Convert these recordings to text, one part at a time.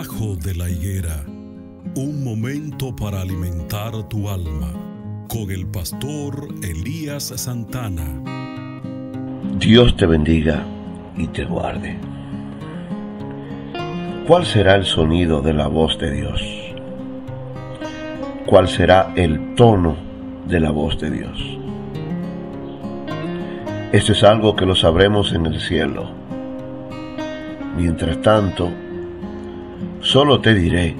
Hijo de la Higuera, un momento para alimentar tu alma con el pastor Elías Santana. Dios te bendiga y te guarde. ¿Cuál será el sonido de la voz de Dios? ¿Cuál será el tono de la voz de Dios? Esto es algo que lo sabremos en el cielo. Mientras tanto, solo te diré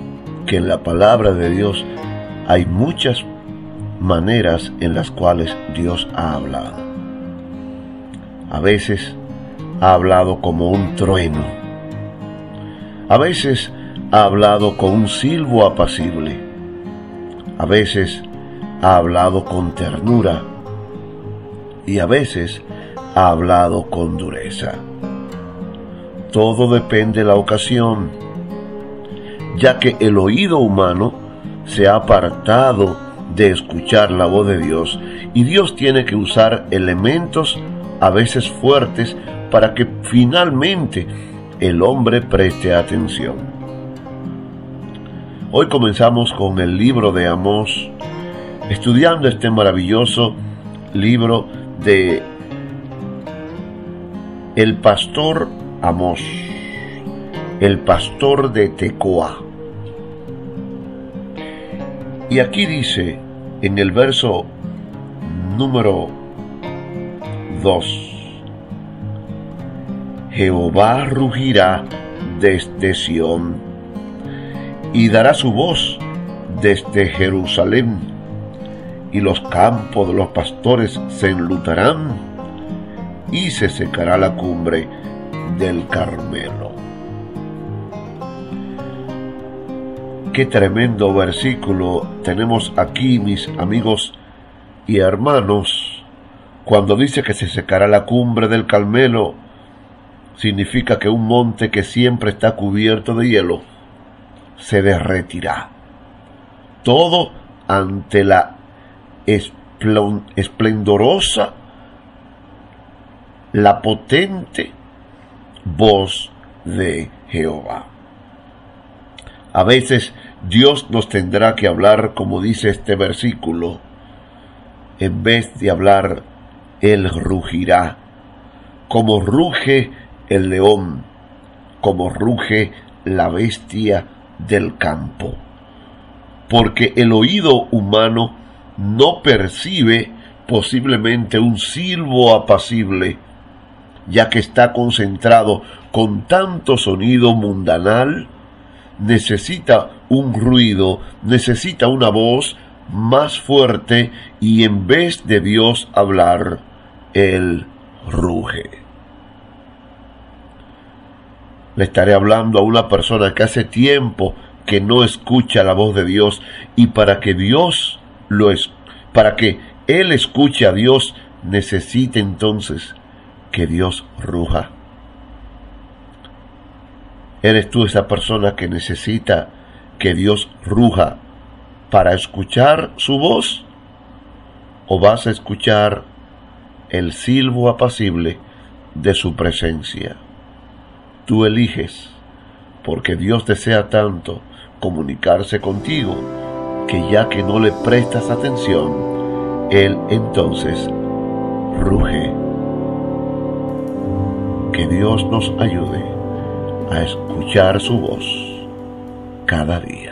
que en la palabra de Dios hay muchas maneras en las cuales Dios ha hablado. A veces ha hablado como un trueno. A veces ha hablado con un silbo apacible. A veces ha hablado con ternura. Y a veces ha hablado con dureza. Todo depende de la ocasión, ya que el oído humano se ha apartado de escuchar la voz de Dios y Dios tiene que usar elementos a veces fuertes para que finalmente el hombre preste atención. Hoy comenzamos con el libro de Amós, estudiando este maravilloso libro de el pastor Amós, el pastor de Tecoa. Y aquí dice en el verso número 2, Jehová rugirá desde Sión y dará su voz desde Jerusalén, y los campos de los pastores se enlutarán y se secará la cumbre del Carmelo. Qué tremendo versículo tenemos aquí, mis amigos y hermanos, cuando dice que se secará la cumbre del Carmelo, significa que un monte que siempre está cubierto de hielo se derretirá. Todo ante la esplendorosa, la potente voz de Jehová. A veces Dios nos tendrá que hablar como dice este versículo. En vez de hablar, Él rugirá, como ruge el león, como ruge la bestia del campo. Porque el oído humano no percibe posiblemente un silbo apacible, ya que está concentrado con tanto sonido mundanal, necesita un ruido, necesita una voz más fuerte y en vez de Dios hablar, Él ruge. Le estaré hablando a una persona que hace tiempo que no escucha la voz de Dios y para que Dios lo es, para que él escuche a Dios, necesita entonces que Dios ruja. ¿Eres tú esa persona que necesita que Dios ruja para escuchar su voz? ¿O vas a escuchar el silbo apacible de su presencia? Tú eliges, porque Dios desea tanto comunicarse contigo, que ya que no le prestas atención, Él entonces ruge. Que Dios nos ayude a escuchar su voz cada día.